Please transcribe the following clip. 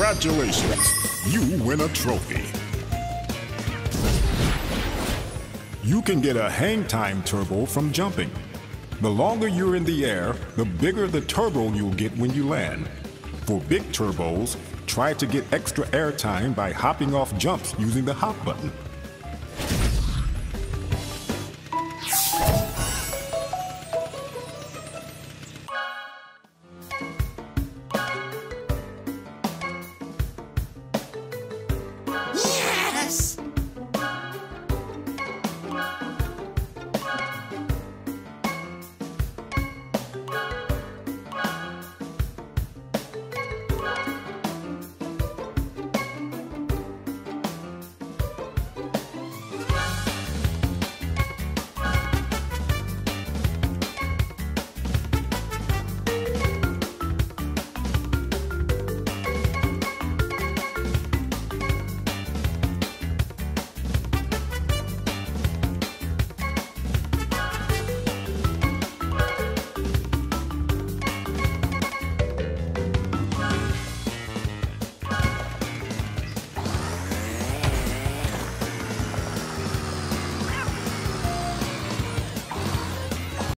Congratulations! You win a trophy. You can get a hang time turbo from jumping. The longer you're in the air, the bigger the turbo you'll get when you land. For big turbos, try to get extra air time by hopping off jumps using the hop button.